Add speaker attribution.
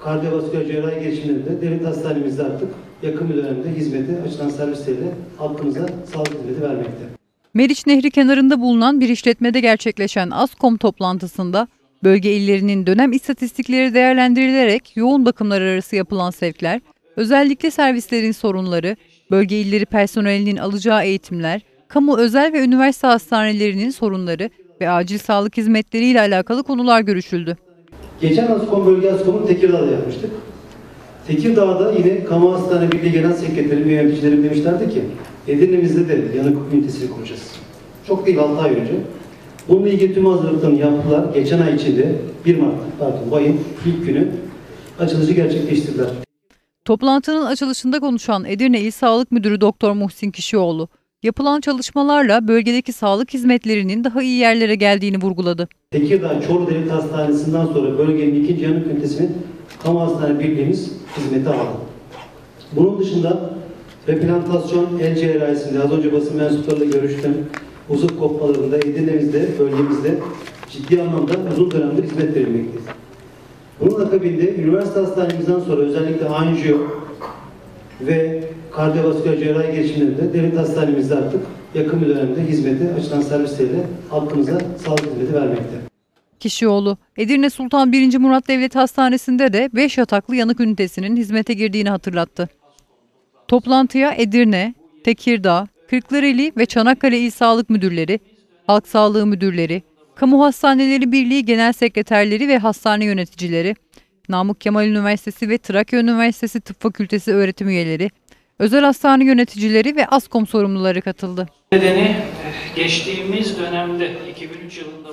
Speaker 1: Kardiyovasküler cerrahi girişimlerinde devlet hastanemizde artık yakın bir dönemde hizmeti açılan servislerle halkımıza sağlık hizmeti vermekte.
Speaker 2: Meriç Nehri kenarında bulunan bir işletmede gerçekleşen ASKOM toplantısında bölge illerinin dönem istatistikleri değerlendirilerek yoğun bakımlar arası yapılan sevkler, özellikle servislerin sorunları, bölge illeri personelinin alacağı eğitimler, kamu özel ve üniversite hastanelerinin sorunları ve acil sağlık hizmetleriyle alakalı konular görüşüldü.
Speaker 1: Geçen Askom Bölge Askom'u Tekirdağ'da yapmıştık. Tekirdağ'da yine Kamu Hastane Birliği Genel Sekreteri ve yöneticilerim demişlerdi ki Edirne'mizde de yanık ünitesini kuracağız. Çok değil 6 ay önce. Bununla ilgili tüm hazırlıklarını yaptılar. Geçen ay içinde 1 Mart pardon bu ayın ilk günü açılışı gerçekleştirdiler.
Speaker 2: Toplantının açılışında konuşan Edirne İl Sağlık Müdürü Doktor Muhsin Kişioğlu, yapılan çalışmalarla bölgedeki sağlık hizmetlerinin daha iyi yerlere geldiğini vurguladı.
Speaker 1: Tekirdağ Çorlu Devlet Hastanesi'nden sonra bölgenin ikinci yanık ünitesini Kamu Hastane Birliğimiz hizmete aldı. Bunun dışında replantasyon el cerrahisinde az önce basın mensuplarıyla görüştüm. Uzuv kopmalarında Edirne'mizde, bölgemizde ciddi anlamda uzun dönemdir hizmet verilmekteyiz. Bunun akabinde üniversite hastanemizden sonra özellikle anjiyo ve kardiyovasküler cerrahi girişimlerinde devlet hastanemizde artık yakın bir dönemde hizmeti açılan servislerle halkımıza sağlık hizmeti vermekte.
Speaker 2: Kişioğlu, Edirne Sultan 1. Murat Devlet Hastanesi'nde de 5 yataklı yanık ünitesinin hizmete girdiğini hatırlattı. Toplantıya Edirne, Tekirdağ, Kırklareli ve Çanakkale İl Sağlık Müdürleri, Halk Sağlığı Müdürleri, Kamu Hastaneleri Birliği Genel Sekreterleri ve hastane yöneticileri, Namık Kemal Üniversitesi ve Trakya Üniversitesi Tıp Fakültesi öğretim üyeleri, özel hastane yöneticileri ve ASKOM sorumluları katıldı.
Speaker 3: Nedeni eh, geçtiğimiz dönemde 2003 yılında